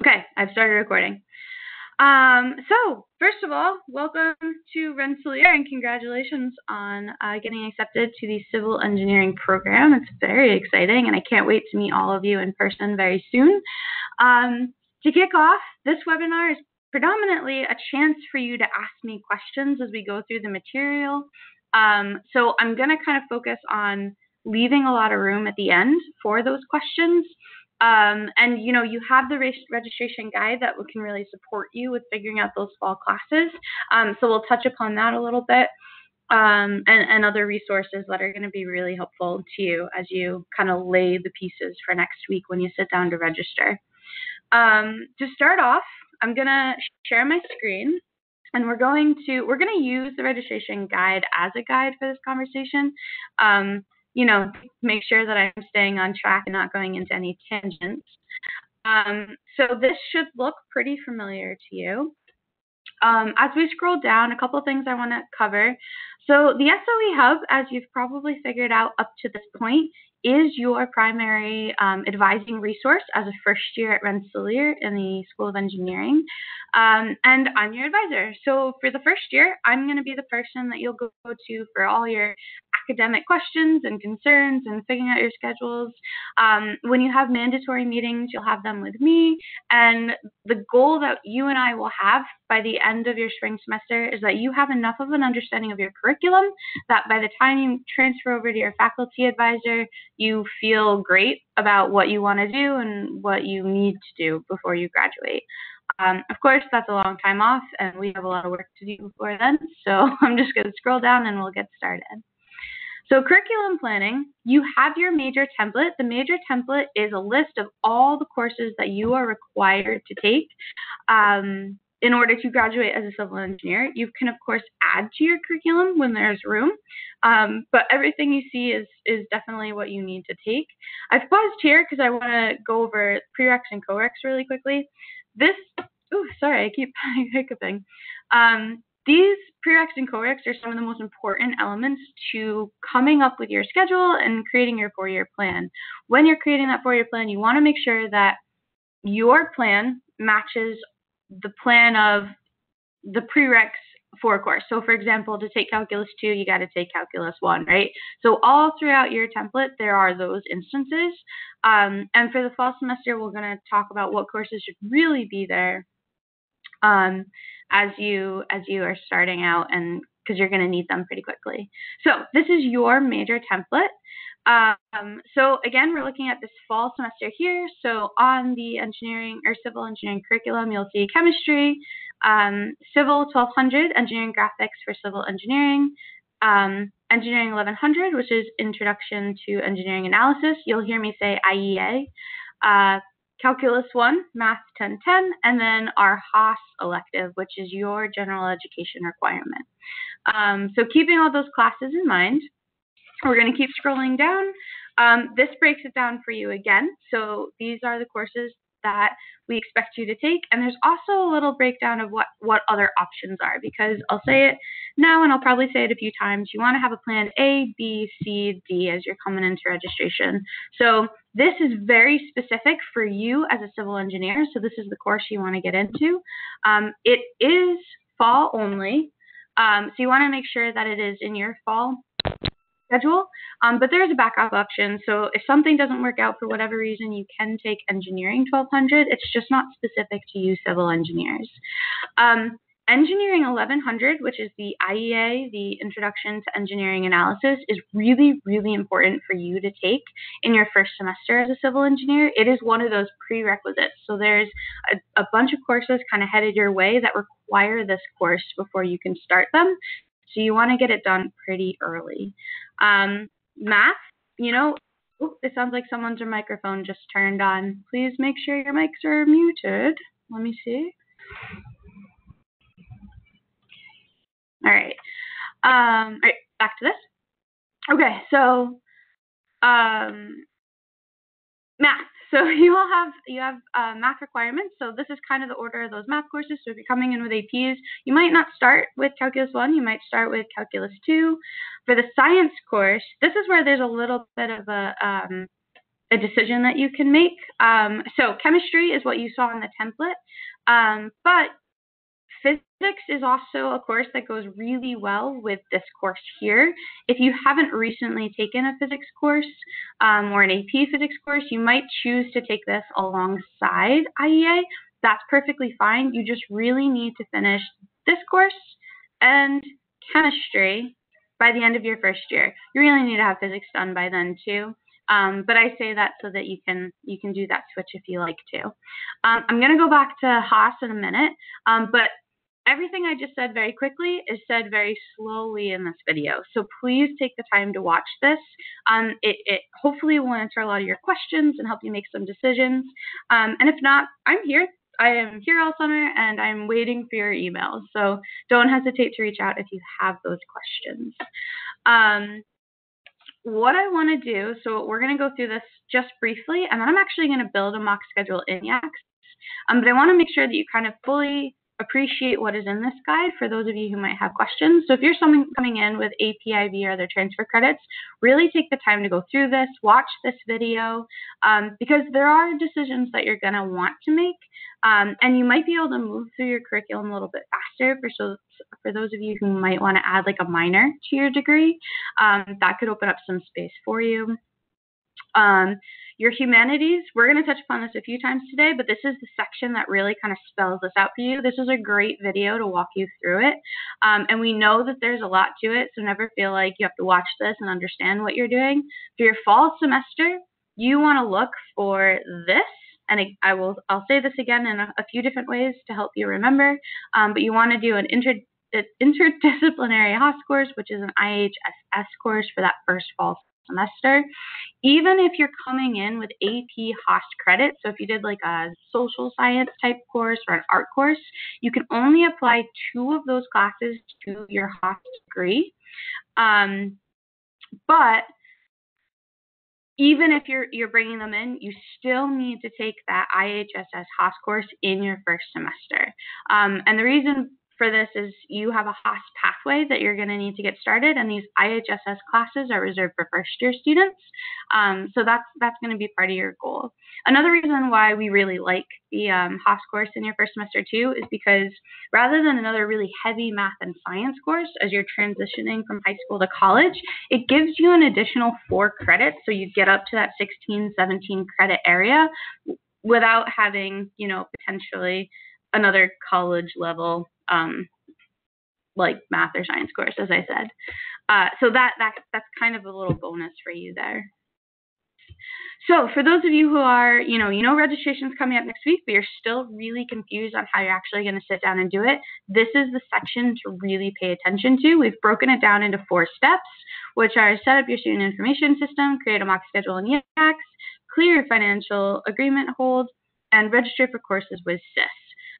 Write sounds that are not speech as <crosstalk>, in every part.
Okay, I've started recording. Um, so, first of all, welcome to Rensselaer and congratulations on uh, getting accepted to the civil engineering program. It's very exciting and I can't wait to meet all of you in person very soon. Um, to kick off, this webinar is predominantly a chance for you to ask me questions as we go through the material. Um, so I'm going to kind of focus on leaving a lot of room at the end for those questions. Um, and you know, you have the registration guide that can really support you with figuring out those fall classes. Um, so we'll touch upon that a little bit. Um, and, and, other resources that are going to be really helpful to you as you kind of lay the pieces for next week when you sit down to register. Um, to start off, I'm going to share my screen and we're going to we're going to use the registration guide as a guide for this conversation. You know, make sure that I'm staying on track and not going into any tangents. Um, so this should look pretty familiar to you. Um, as we scroll down, a couple of things I want to cover. So the SOE Hub, as you've probably figured out up to this point, is your primary um, advising resource as a first year at Rensselaer in the School of Engineering. Um, and I'm your advisor. So for the first year, I'm going to be the person that you'll go to for all your academic questions and concerns and figuring out your schedules. Um, when you have mandatory meetings, you'll have them with me. And the goal that you and I will have by the end of your spring semester is that you have enough of an understanding of your curriculum that by the time you transfer over to your faculty advisor, you feel great about what you want to do and what you need to do before you graduate. Um, of course, that's a long time off, and we have a lot of work to do before then. So <laughs> I'm just going to scroll down and we'll get started. So curriculum planning, you have your major template. The major template is a list of all the courses that you are required to take um, in order to graduate as a civil engineer. You can, of course, add to your curriculum when there's room, um, but everything you see is, is definitely what you need to take. I've paused here because I want to go over prereqs and coreqs really quickly. This, oh, sorry, I keep <laughs> hiccuping. Um, these prereqs and coreqs are some of the most important elements to coming up with your schedule and creating your four year plan. When you're creating that four year plan, you want to make sure that your plan matches the plan of the prereqs for a course. So, for example, to take Calculus 2, you got to take Calculus 1, right? So, all throughout your template, there are those instances. Um, and for the fall semester, we're going to talk about what courses should really be there um, as you as you are starting out and because you're going to need them pretty quickly. So this is your major template. Um, so again, we're looking at this fall semester here. So on the engineering or civil engineering curriculum, you'll see chemistry, um, civil 1200, engineering graphics for civil engineering, um, engineering 1100, which is introduction to engineering analysis. You'll hear me say IEA. Uh, Calculus 1, Math 1010, and then our HASS elective, which is your general education requirement. Um, so keeping all those classes in mind, we're going to keep scrolling down. Um, this breaks it down for you again. So these are the courses that we expect you to take. And there's also a little breakdown of what, what other options are because I'll say it now and I'll probably say it a few times. You want to have a plan A, B, C, D as you're coming into registration. So this is very specific for you as a civil engineer. So this is the course you want to get into. Um, it is fall only. Um, so you want to make sure that it is in your fall schedule. Um, but there's a backup option. So if something doesn't work out for whatever reason, you can take engineering 1200. It's just not specific to you civil engineers. Um, Engineering 1100, which is the IEA, the Introduction to Engineering Analysis, is really, really important for you to take in your first semester as a civil engineer. It is one of those prerequisites. So there's a, a bunch of courses kind of headed your way that require this course before you can start them. So you want to get it done pretty early. Um, math, you know, oh, it sounds like someone's microphone just turned on. Please make sure your mics are muted. Let me see. All right. Um, all right, back to this. Okay, so um, math. So <laughs> you all have you have uh, math requirements. So this is kind of the order of those math courses. So if you're coming in with APs, you might not start with Calculus 1. You might start with Calculus 2. For the science course, this is where there's a little bit of a um, a decision that you can make. Um, so chemistry is what you saw in the template, um, but physics is also a course that goes really well with this course here. If you haven't recently taken a physics course um, or an AP physics course, you might choose to take this alongside IEA. That's perfectly fine. You just really need to finish this course and chemistry by the end of your first year. You really need to have physics done by then too. Um, but I say that so that you can you can do that switch if you like to. Um, I'm going to go back to HASS in a minute, um, but everything I just said very quickly is said very slowly in this video. So please take the time to watch this. Um, it, it, hopefully will answer a lot of your questions and help you make some decisions. Um, and if not, I'm here. I am here all summer and I'm waiting for your emails. So don't hesitate to reach out if you have those questions. Um, what I want to do, so we're going to go through this just briefly, and then I'm actually going to build a mock schedule in YACS. Um, but I want to make sure that you kind of fully appreciate what is in this guide for those of you who might have questions. So if you're someone coming in with APIV or other transfer credits, really take the time to go through this, watch this video, um, because there are decisions that you're going to want to make, um, and you might be able to move through your curriculum a little bit faster for so for those of you who might want to add like a minor to your degree. Um, that could open up some space for you. Um, your humanities, we're going to touch upon this a few times today, but this is the section that really kind of spells this out for you. This is a great video to walk you through it. Um, and we know that there's a lot to it, so never feel like you have to watch this and understand what you're doing. For your fall semester, you want to look for this and I will I'll say this again in a, a few different ways to help you remember. Um, but you want to do an inter, interdisciplinary <laughs> HASS course, which is an IHSS course for that first fall semester. Even if you're coming in with AP HASS credit, so if you did like a social science type course or an art course, you can only apply two of those classes to your HASS degree. Um, but even if you're you're bringing them in, you still need to take that IHSS HASS course in your first semester. Um, and the reason for this is you have a HASS pathway that you're going to need to get started, and these IHSS classes are reserved for first year students. Um, so that's that's going to be part of your goal. Another reason why we really like the um, HASS course in your first semester too is because rather than another really heavy math and science course as you're transitioning from high school to college, it gives you an additional four credits, so you get up to that 16, 17 credit area without having, you know, potentially another college level um, like math or science course, as I said. Uh, so that that that's kind of a little bonus for you there. So for those of you who are, you know, you know registration's coming up next week, but you're still really confused on how you're actually going to sit down and do it, this is the section to really pay attention to. We've broken it down into four steps, which are set up your student information system, create a mock schedule in YACS, clear your financial agreement hold, and register for courses with SIS.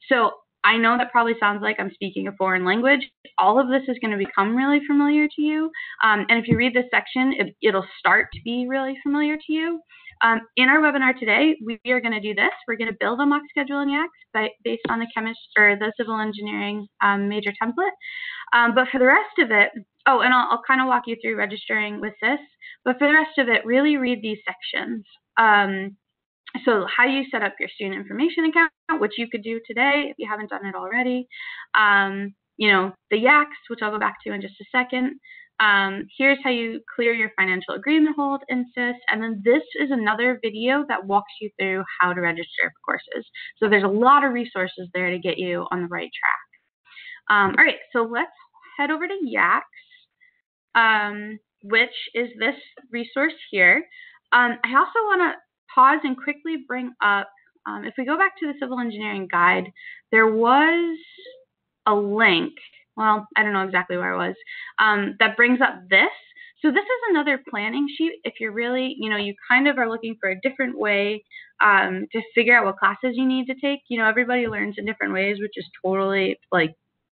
So I know that probably sounds like I'm speaking a foreign language. All of this is going to become really familiar to you. Um, and if you read this section, it, will start to be really familiar to you. Um, in our webinar today, we are going to do this. We're going to build a mock schedule in YACS by, based on the chemist or the civil engineering um, major template. Um, but for the rest of it, oh, and I'll, I'll kind of walk you through registering with this. But for the rest of it, really read these sections. Um, so how you set up your student information account, which you could do today if you haven't done it already. Um, you know, the YACS, which I'll go back to in just a second. Um, here's how you clear your financial agreement hold in SIS. And then this is another video that walks you through how to register for courses. So there's a lot of resources there to get you on the right track. Um, all right, so let's head over to YACS, um, which is this resource here. Um, I also want to pause and quickly bring up um, if we go back to the civil engineering guide, there was a link. Well, I don't know exactly where it was um, that brings up this. So this is another planning sheet. If you're really, you know, you kind of are looking for a different way um, to figure out what classes you need to take. You know, everybody learns in different ways, which is totally like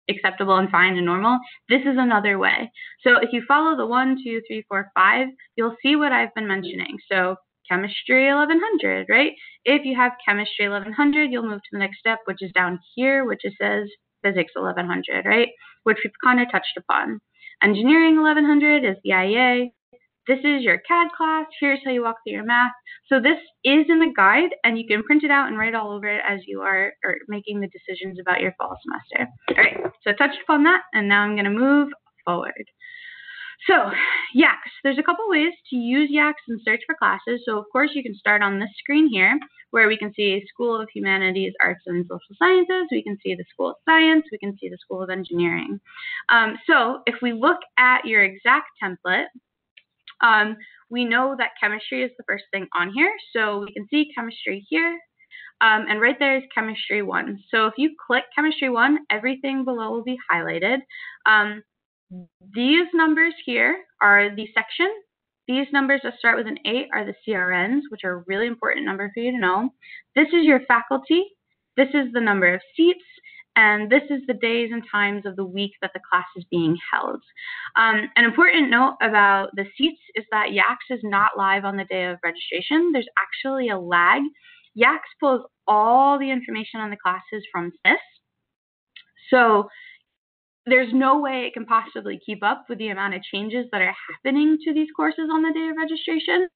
acceptable and fine and normal. This is another way. So if you follow the one, two, three, four, five, you'll see what I've been mentioning. So chemistry 1100, right? If you have chemistry 1100, you'll move to the next step, which is down here, which it says physics 1100, right? Which we've kind of touched upon. Engineering 1100 is the IEA. this is your CAD class. Here's how you walk through your math. So this is in the guide, and you can print it out and write all over it as you are making the decisions about your fall semester. All right, so I touched upon that, and now I'm going to move forward. So, YACS, there's a couple ways to use YACS and search for classes. So, of course, you can start on this screen here where we can see School of Humanities, Arts, and Social Sciences. We can see the School of Science. We can see the School of Engineering. Um, so, if we look at your exact template, um, we know that chemistry is the first thing on here. So, we can see chemistry here. Um, and right there is chemistry one. So if you click chemistry one, everything below will be highlighted. Um, these numbers here are the section. These numbers that start with an 8 are the CRNs, which are a really important number for you to know. This is your faculty. This is the number of seats. And this is the days and times of the week that the class is being held. Um, an important note about the seats is that YACS is not live on the day of registration. There's actually a lag. YACS pulls all the information on the classes from SIS. So there's no way it can possibly keep up with the amount of changes that are happening to these courses on the day of registration.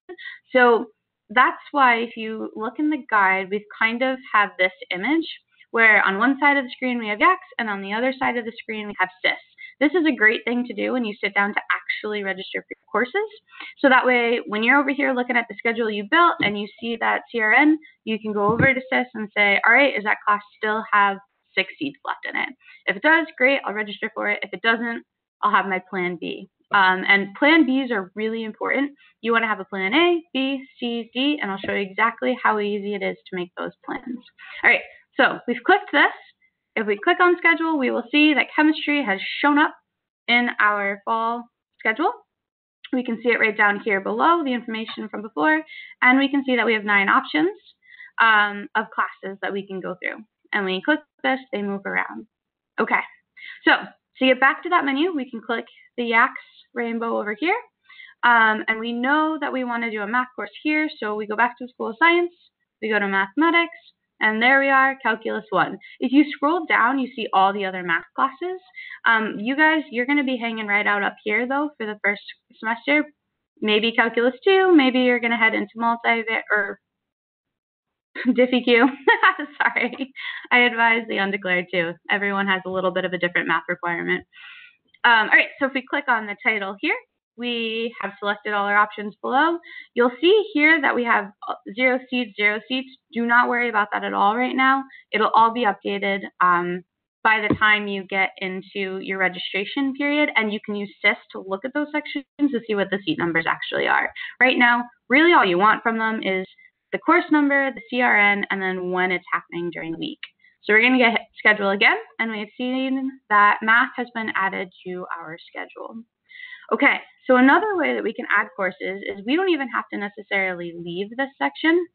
So that's why if you look in the guide, we've kind of have this image where on one side of the screen we have YACS and on the other side of the screen we have SIS. This is a great thing to do when you sit down to actually register for your courses. So that way, when you're over here looking at the schedule you built and you see that CRN, you can go over to SIS and say, all right, is that class still have six seats left in it. If it does, great, I'll register for it. If it doesn't, I'll have my plan B. Um, and plan Bs are really important. You want to have a plan A, B, C, D, and I'll show you exactly how easy it is to make those plans. All right, so we've clicked this. If we click on schedule, we will see that chemistry has shown up in our fall schedule. We can see it right down here below, the information from before, and we can see that we have nine options um, of classes that we can go through. And when you click this, they move around. Okay, so to get back to that menu, we can click the YACS rainbow over here. Um, and we know that we want to do a math course here, so we go back to the School of Science, we go to Mathematics, and there we are, Calculus 1. If you scroll down, you see all the other math classes. Um, you guys, you're going to be hanging right out up here, though, for the first semester. Maybe Calculus 2, maybe you're going to head into multi or <laughs> DiffyQ. <laughs> Sorry. I advise the undeclared too. Everyone has a little bit of a different math requirement. Um, all right, so if we click on the title here, we have selected all our options below. You'll see here that we have uh, zero seats, zero seats. Do not worry about that at all right now. It'll all be updated um, by the time you get into your registration period, and you can use SIS to look at those sections to see what the seat numbers actually are. Right now, really all you want from them is the course number, the CRN, and then when it's happening during the week. So we're going to get schedule again, and we've seen that math has been added to our schedule. Okay, so another way that we can add courses is we don't even have to necessarily leave this section.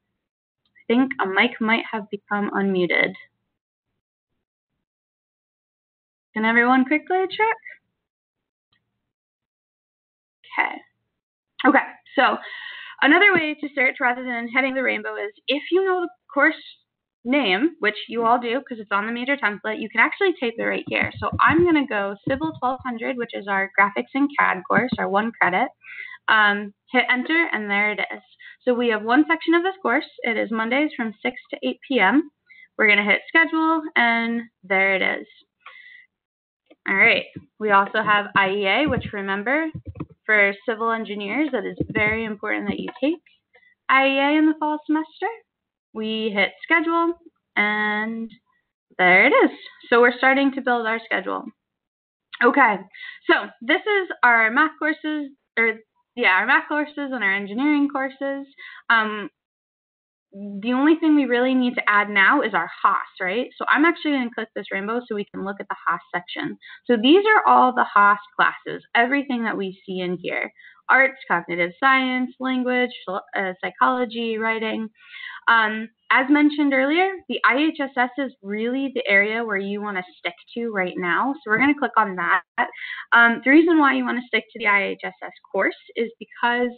I think a mic might have become unmuted. Can everyone quickly check? Okay. Okay, so Another way to search rather than heading the rainbow is if you know the course name, which you all do because it's on the major template, you can actually type it right here. So I'm going to go Civil 1200, which is our graphics and CAD course, our one credit. Um, hit enter, and there it is. So we have one section of this course. It is Mondays from 6 to 8 p.m. We're going to hit schedule, and there it is. All right. We also have IEA, which remember for civil engineers, that is very important that you take IEA in the fall semester. We hit schedule, and there it is. So we're starting to build our schedule. Okay, so this is our math courses, or yeah, our math courses and our engineering courses. Um, the only thing we really need to add now is our HASS, right? So I'm actually going to click this rainbow so we can look at the HASS section. So these are all the HASS classes, everything that we see in here. Arts, cognitive science, language, uh, psychology, writing. Um, as mentioned earlier, the IHSS is really the area where you want to stick to right now. So we're going to click on that. Um, the reason why you want to stick to the IHSS course is because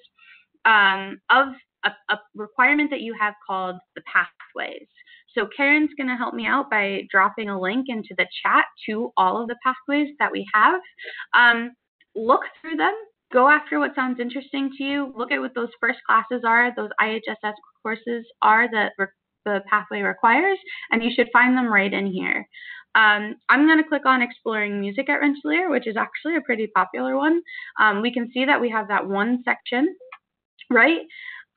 um, of a, a requirement that you have called the pathways. So Karen's going to help me out by dropping a link into the chat to all of the pathways that we have. Um, look through them. go after what sounds interesting to you. Look at what those first classes are, those IHSS courses are that re- the pathway requires, and you should find them right in here. Um, I'm going to click on Exploring Music at Rensselaer, which is actually a pretty popular one. Um, we can see that we have that one section, right?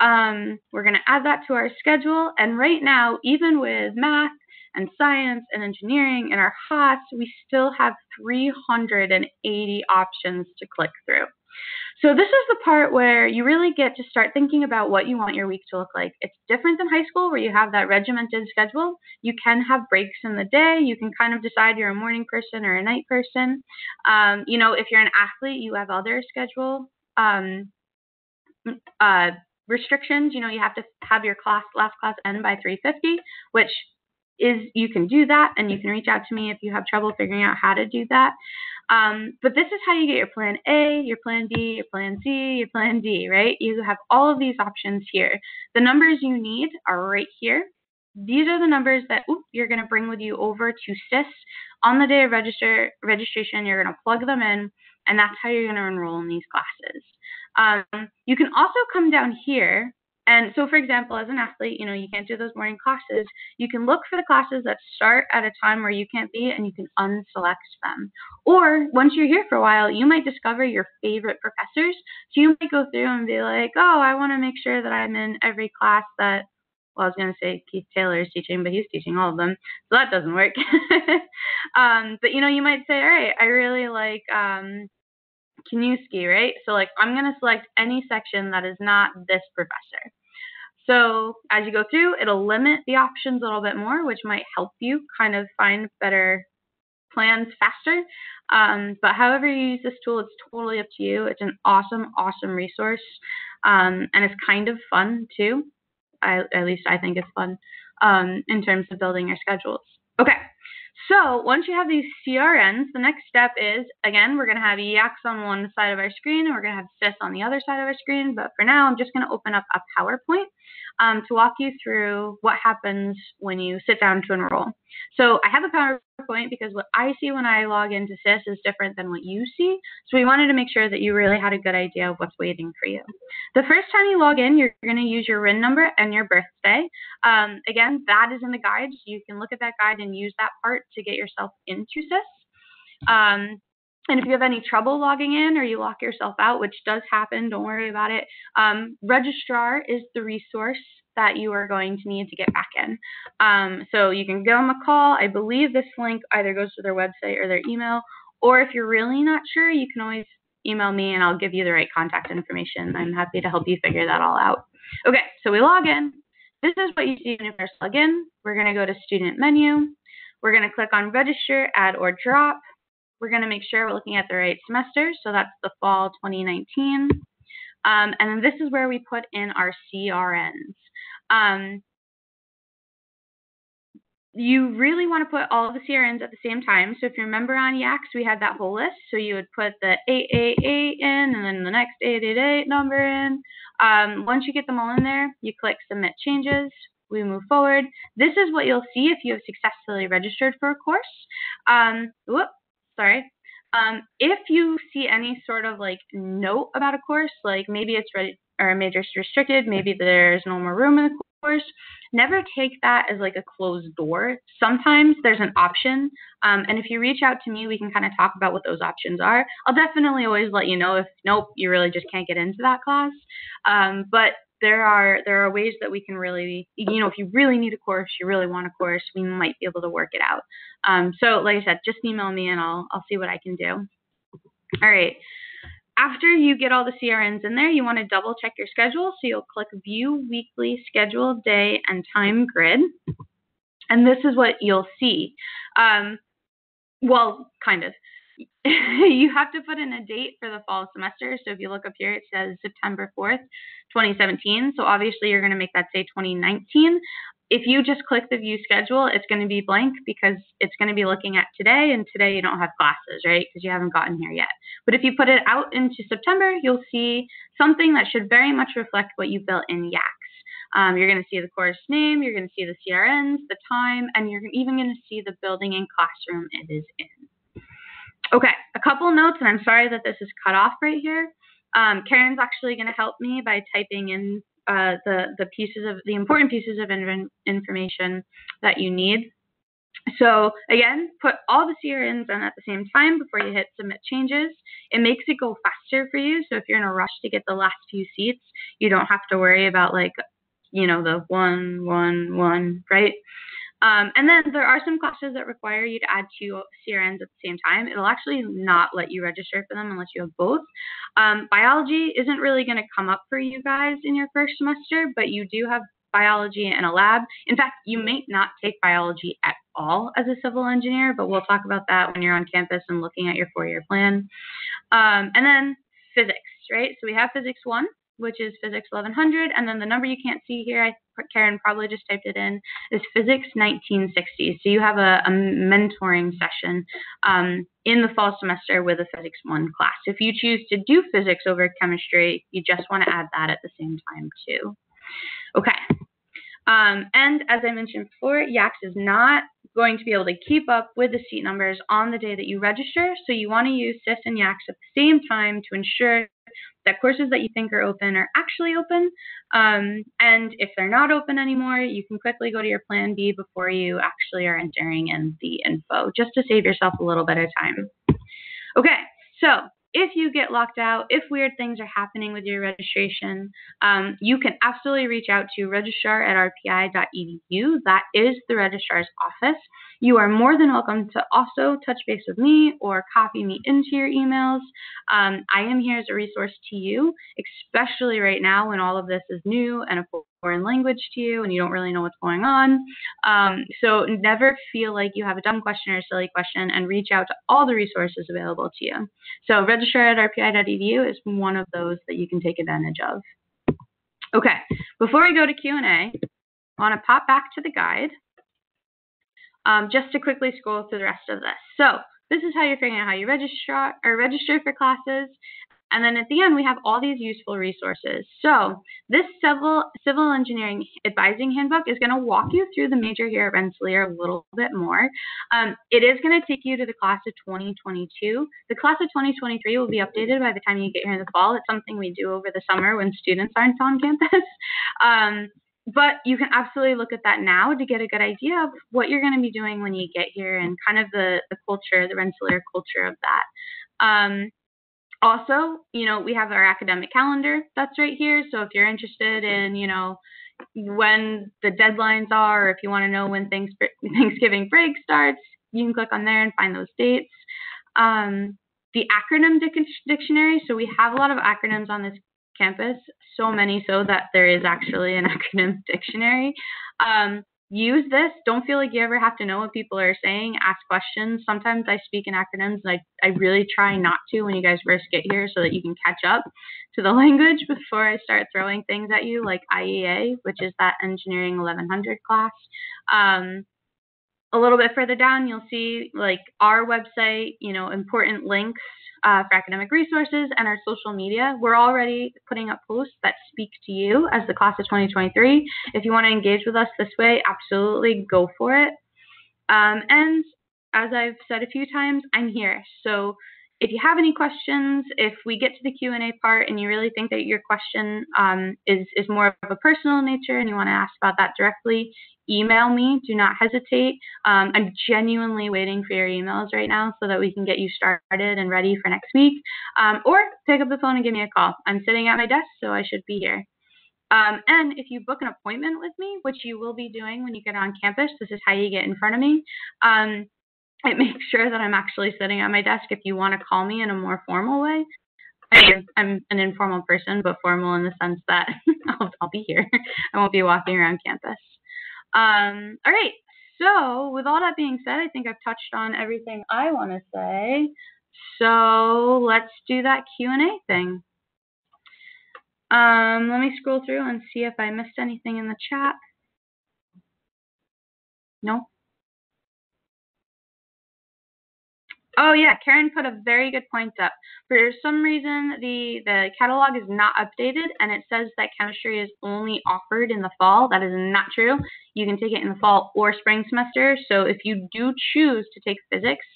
Um, we're going to add that to our schedule. And right now, even with math and science and engineering in our HASS, we still have 380 options to click through. So this is the part where you really get to start thinking about what you want your week to look like. It's different than high school where you have that regimented schedule. You can have breaks in the day. You can kind of decide you're a morning person or a night person. Um, you know, if you're an athlete, you have other schedule um, uh, restrictions. You know, you have to have your class last class end by 3:50, which is you can do that, and you can reach out to me if you have trouble figuring out how to do that. Um, but this is how you get your plan A, your plan B, your plan C, your plan D, right? You have all of these options here. The numbers you need are right here. These are the numbers that you're going to bring with you over to SIS. On the day of register registration, you're going to plug them in, and that's how you're going to enroll in these classes. Um, you can also come down here and so, for example, as an athlete, you know, you can't do those morning classes. You can look for the classes that start at a time where you can't be and you can unselect them. Or once you're here for a while, you might discover your favorite professors. So you might go through and be like, oh, I want to make sure that I'm in every class that, well, I was going to say Keith Taylor is teaching, but he's teaching all of them. So that doesn't work. <laughs> um, but, you know, you might say, all right, I really like, um, Kaniewski, right? So like I'm going to select any section that is not this professor. So as you go through, it'll limit the options a little bit more, which might help you kind of find better plans faster. Um, but however you use this tool, it's totally up to you. It's an awesome, awesome resource. Um, and it's kind of fun too. I, at least I think it's fun um, in terms of building your schedules. Okay, so once you have these CRNs, the next step is, again, we're going to have YACS on one side of our screen and we're going to have SIS on the other side of our screen. But for now, I'm just going to open up a PowerPoint um, to walk you through what happens when you sit down to enroll. So I have a PowerPoint because what I see when I log into SIS is different than what you see. So we wanted to make sure that you really had a good idea of what's waiting for you. The first time you log in, you're going to use your RIN number and your birthday. Um, again, that is in the guide. You can look at that guide and use that part to get yourself into SIS. Um, and if you have any trouble logging in or you lock yourself out, which does happen, don't worry about it. Um, registrar is the resource that you are going to need to get back in. Um, so you can give them a call. I believe this link either goes to their website or their email. Or if you're really not sure, you can always email me and I'll give you the right contact information. I'm happy to help you figure that all out. Okay, so we log in. This is what you see when you first log in. We're going to go to student menu. We're going to click on register, add or drop. We're going to make sure we're looking at the right semester. So that's the fall 2019. Um, and then this is where we put in our CRNs. Um, you really want to put all of the CRNs at the same time. So if you remember on YACS, we had that whole list. So you would put the 888 in and then the next 888 number in. Um, once you get them all in there, you click submit changes. We move forward. This is what you'll see if you have successfully registered for a course. Um, whoop, sorry. Um, if you see any sort of like note about a course, like maybe it's ready or a major restricted, maybe there's no more room in the course, never take that as like a closed door. Sometimes there's an option, um, and if you reach out to me, we can kind of talk about what those options are. I'll definitely always let you know if nope, you really just can't get into that class. Um, but there are there are ways that we can really you know if you really need a course you really want a course we might be able to work it out. Um, so like i said just email me and i'll i'll see what i can do. All right. After you get all the crns in there you want to double check your schedule. So you'll click view weekly schedule day and time grid. And this is what you'll see. Um, well kind of <laughs> you have to put in a date for the fall semester. So if you look up here, it says September 4th, 2017. So obviously you're going to make that say 2019. If you just click the view schedule, it's going to be blank because it's going to be looking at today, and today you don't have classes, right? Because you haven't gotten here yet. But if you put it out into September, you'll see something that should very much reflect what you built in YACS. Um, you're going to see the course name, you're going to see the CRNs, the time, and you're even going to see the building and classroom it is in. Okay, a couple notes, and I'm sorry that this is cut off right here. Um, Karen's actually going to help me by typing in uh, the the pieces of the important pieces of information that you need. So again, put all the CRNs in at the same time before you hit submit changes. It makes it go faster for you. So if you're in a rush to get the last few seats, you don't have to worry about like, you know, the one, one, one, right? Um, and then there are some classes that require you to add two CRNs at the same time. It'll actually not let you register for them unless you have both. Um, biology isn't really going to come up for you guys in your first semester, but you do have biology in a lab. In fact, you may not take biology at all as a civil engineer, but we'll talk about that when you're on campus and looking at your four-year plan. Um, and then physics, right? So we have physics one, which is physics 1100, and then the number you can't see here, I, Karen probably just typed it in, is physics 1960. So you have a, a mentoring session um, in the fall semester with a physics one class. If you choose to do physics over chemistry, you just want to add that at the same time too. Okay. Um, and as I mentioned before, YACS is not going to be able to keep up with the seat numbers on the day that you register. So you want to use SIS and YACS at the same time to ensure that courses that you think are open are actually open. Um, and if they're not open anymore, you can quickly go to your plan B before you actually are entering in the info, just to save yourself a little bit of time. Okay, so if you get locked out, if weird things are happening with your registration, um, you can absolutely reach out to registrar at rpi.edu. That is the registrar's office. You are more than welcome to also touch base with me or copy me into your emails. Um, I am here as a resource to you, especially right now when all of this is new and a foreign language to you and you don't really know what's going on. Um, so never feel like you have a dumb question or a silly question and reach out to all the resources available to you. So register at rpi.edu is one of those that you can take advantage of. Okay, before we go to Q&A, I want to pop back to the guide um, just to quickly scroll through the rest of this. So this is how you're figuring out how you register or register for classes. And then at the end, we have all these useful resources. So this civil civil engineering advising handbook is going to walk you through the major here at Rensselaer a little bit more. Um, it is going to take you to the class of 2022. The class of 2023 will be updated by the time you get here in the fall. It's something we do over the summer when students aren't on campus. <laughs> Um, but you can absolutely look at that now to get a good idea of what you're going to be doing when you get here and kind of the, the culture, the Rensselaer culture of that. Um, also, you know, we have our academic calendar that's right here. So if you're interested in, you know, when the deadlines are, or if you want to know when things, <laughs> Thanksgiving break starts, you can click on there and find those dates. Um, the acronym dictionary. So we have a lot of acronyms on this campus, so many so that there is actually an <laughs> acronym dictionary. Um, use this. Don't feel like you ever have to know what people are saying. Ask questions. Sometimes I speak in acronyms. and I, I really try not to when you guys first get here so that you can catch up to the <laughs> language before I start throwing things at you, like IEA, which is that Engineering 1100 class. Um, a little bit further down, you'll see like our website, you know, important links uh, for academic resources and our social media. We're already putting up posts that speak to you as the class of 2023. If you want to engage with us this way, absolutely go for it. Um, and as I've said a few times, I'm here. So if you have any questions, if we get to the Q&A part and you really think that your question um, is, is more of a personal nature and you want to ask about that directly, email me. Do not hesitate. Um, I'm genuinely waiting for your emails right now so that we can get you started and ready for next week. Um, or pick up the phone and give me a call. I'm sitting at my desk, so I should be here. Um, and if you book an appointment with me, which you will be doing when you get on campus, this is how you get in front of me. Um, it makes <laughs> sure that I'm actually sitting at my desk if you want to call me in a more formal way. I mean, I'm an informal person, but formal in the sense that <laughs> I'll, I'll be here. I won't be walking around campus. Um, all right. So with all that being said, I think I've touched on everything I want to say. So let's do that Q&A thing. Um, let me scroll through and see if I missed anything in the chat. No? Oh yeah, Karen put a very good point up. For some reason, the the catalog is not updated, and it says that chemistry is only offered in the fall. That is not true. You can take it in the fall or spring semester. So if you do choose to take physics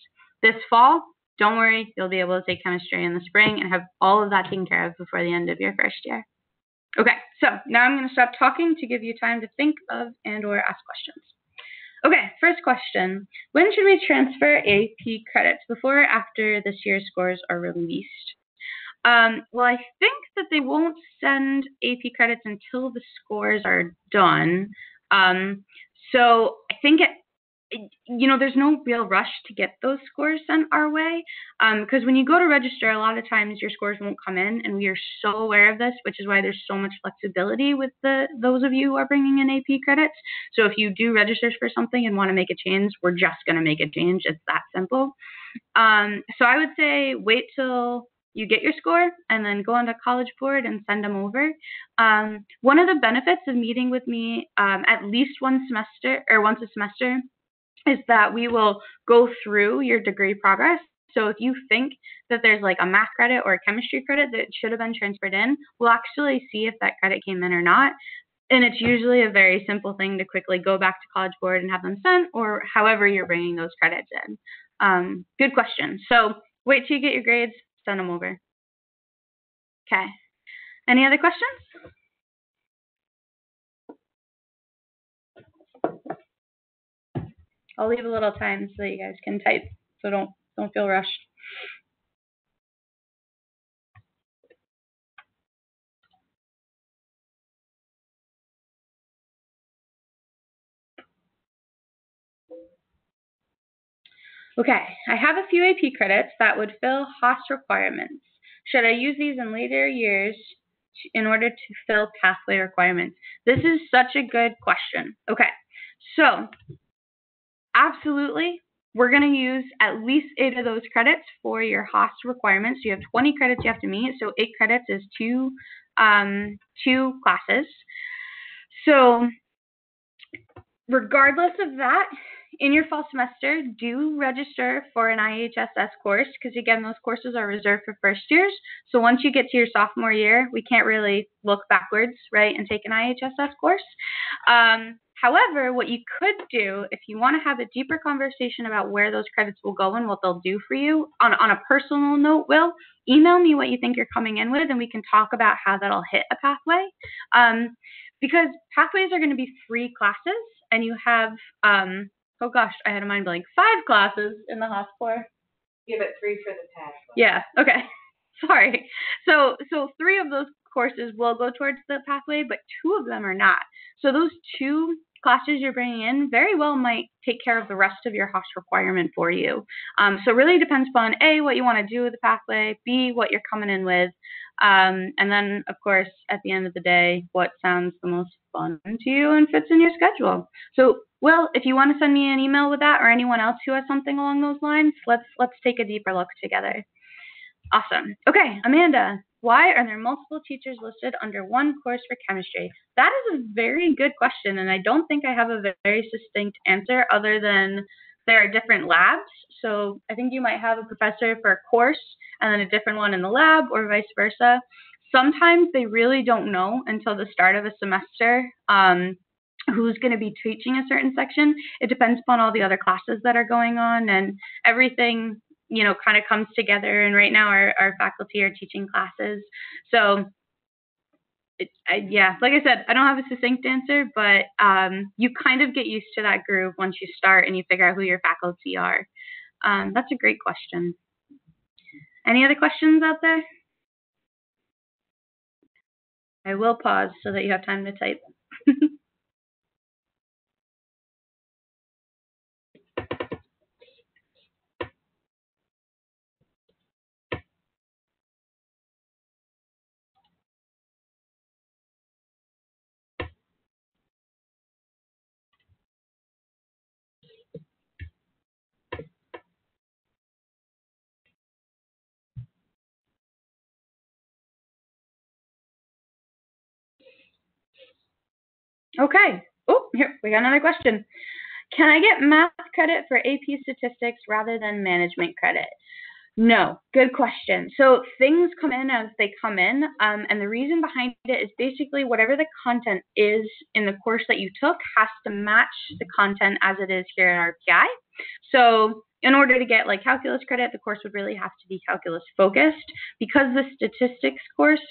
this fall, don't worry, you'll be able to take chemistry in the spring and have all of that taken care of before the end of your first year. Okay, so now I'm going to stop talking to give you time to think of and or ask questions. Okay, first question. When should we transfer AP credits, before or after this year's scores are released? Um, well, I think that they won't send AP credits until the scores are done. Um, so I think it, you know, there's no real rush to get those scores sent our way. Because um, when you go to register, a lot of times your scores won't come in, and we are so aware of this, which is why there's so much flexibility with the those of you who are bringing in AP credits. So if you do register for something and want to make a change, we're just going to make a change. It's that simple. Um, so I would say wait till you get your score and then go on to College Board and send them over. Um, one of the benefits of meeting with me um, at least one semester or once a semester is that we will go through your degree progress. So if you think that there's like a math credit or a chemistry credit that should have been transferred in, we'll actually see if that credit came in or not. And it's usually a very simple thing to quickly go back to College Board and have them sent, or however you're bringing those credits in. Um, good question. So wait till you get your grades, send them over. Okay. Any other questions? I'll leave a little time so you guys can type. So don't don't feel rushed. Okay, I have a few AP credits that would fill HASS requirements. Should I use these in later years in order to fill pathway requirements? This is such a good question. Okay, so absolutely, we're going to use at least eight of those credits for your HASS requirements. So you have 20 credits you have to meet. So eight credits is two, um, two classes. So regardless of that, in your fall semester, do register for an IHSS course because, again, those courses are reserved for first years. So once you get to your sophomore year, we can't really look backwards, right, and take an IHSS course. Um, however, what you could do if you want to have a deeper conversation about where those credits will go and what they'll do for you, on, on a personal note, Will, email me what you think you're coming in with and we can talk about how that'll hit a pathway. Um, because pathways are going to be free classes and you have um, oh gosh, I had a mind blank. Five classes in the hospital. Give it three for the pathway. Yeah. Okay. <laughs> Sorry. So so three of those courses will go towards the pathway, but two of them are not. So those two classes you're bringing in very well might take care of the rest of your HASS requirement for you. Um, so it really depends upon A, what you want to do with the pathway, B, what you're coming in with, um, and then, of course, at the end of the day, what sounds the most fun to you and fits in your schedule. So Will, if you want to send me an email with that or anyone else who has something along those lines, let's let's take a deeper look together. Awesome. Okay, Amanda, why are there multiple teachers listed under one course for chemistry? That is a very good question, and I don't think I have a very succinct answer other than there are different labs. So I think you might have a professor for a course and then a different one in the lab, or vice versa. Sometimes they really don't know until the start of a semester um, who's going to be teaching a certain section. It depends upon all the other classes that are going on and everything, you know, kind of comes together. And right now our, our faculty are teaching classes. So it, I, yeah, like I said, I don't have a succinct answer, but um, you kind of get used to that groove once you start and you figure out who your faculty are. Um, that's a great question. Any other questions out there? I will pause so that you have time to type. Okay. Oh, here we got another question. Can I get math credit for AP statistics rather than management credit? No, good question. So things come in as they come in, um, and the reason behind it is basically whatever the content is in the course that you took has to match the content as it is here in RPI. So in order to get like calculus credit, the course would really have to be calculus focused. Because the statistics course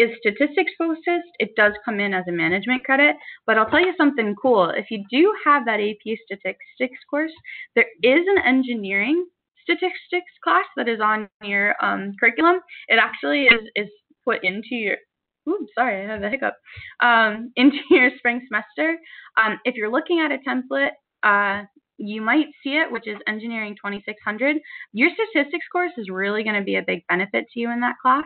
is statistics focused, it does come in as a management credit. But I'll tell you something cool. If you do have that AP statistics course, there is an engineering statistics class that is on your um, curriculum. It actually is is put into your Ooh, sorry, I have a hiccup. Um, <laughs> into your spring semester. Um, if you're looking at a template, uh, you might see it, which is Engineering 2600. Your statistics course is really going to be a big benefit to you in that class.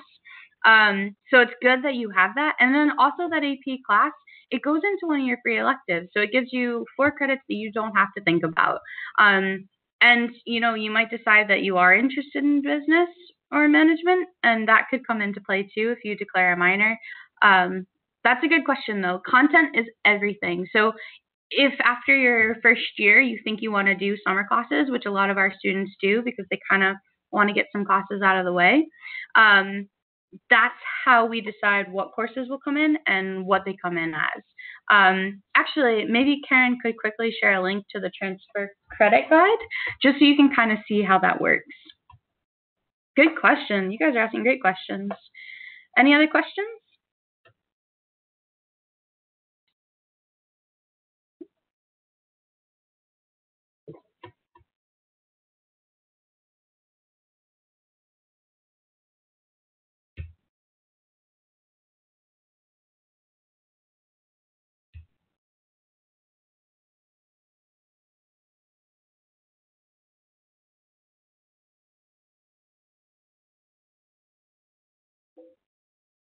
Um, so it's good that you have that. And then also that AP class, it goes into one of your free electives. So it gives you four credits that you don't have to think about. Um, and you know, you might decide that you are interested in business or management, and that could come into play too if you declare a minor. Um, that's a good question though. Content is everything. So if after your first year you think you want to do summer classes, which a lot of our students do because they kind of want to get some classes out of the way, um, that's how we decide what courses will come in and what they come in as. Um, actually, maybe Karen could quickly share a link to the transfer credit guide just so you can kind of see how that works. Good question. You guys are asking great questions. Any other questions?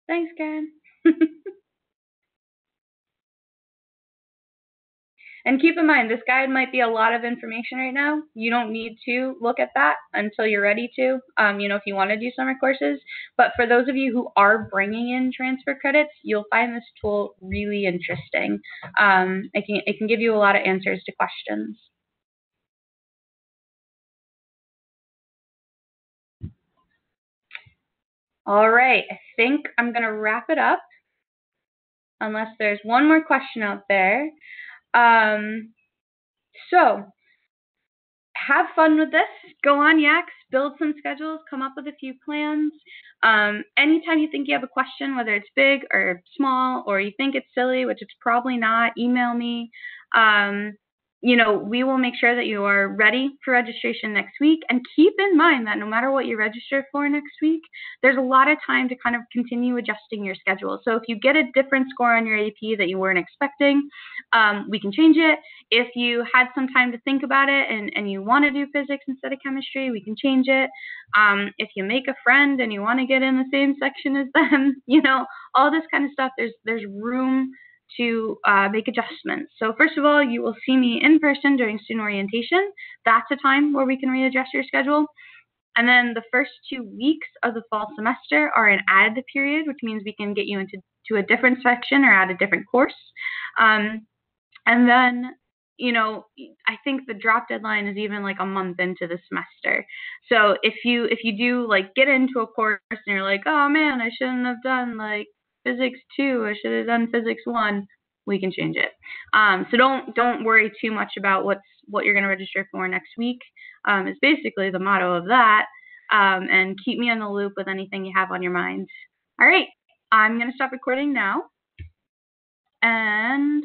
Thanks, Karen. <laughs> and keep in mind, this guide might be a lot of information right now. You don't need to look at that until you're ready to, um, you know, if you want to do summer courses. But for those of you who are bringing in transfer credits, you'll find this tool really interesting. Um, it, can, it can give you a lot of answers to questions. All right, I think I'm going to wrap it up unless there's one more question out there. Um, so, have fun with this. Go on YACS, build some schedules, come up with a few plans. Um, anytime you think you have a question, whether it's big or small, or you think it's silly, which it's probably not, email me. Um, you know, we will make sure that you are ready for registration next week. And keep in mind that no matter what you register for next week, there's a lot of time to kind of continue adjusting your schedule. So if you get a different score on your AP that you weren't expecting, um, we can change it. If you had some time to think about it and, and you want to do physics instead of chemistry, we can change it. Um, if you make a friend and you want to get in the same section as them, <laughs> you know, all this kind of stuff, there's there's room to uh, make adjustments. So first of all, you will see me in person during student orientation. That's a time where we can readjust your schedule. And then the first two weeks of the fall semester are an add period, which means we can get you into to a different section or add a different course. Um, and then, you know, I think the drop deadline is even like a month into the semester. So if you if you do like get into a course and you're like, oh man, I shouldn't have done like physics two, I should have done physics one, we can change it. Um, so don't don't worry too much about what's what you're going to register for next week. Um, is basically the motto of that. Um, and keep me in the loop with anything you have on your mind. All right, I'm going to stop recording now. And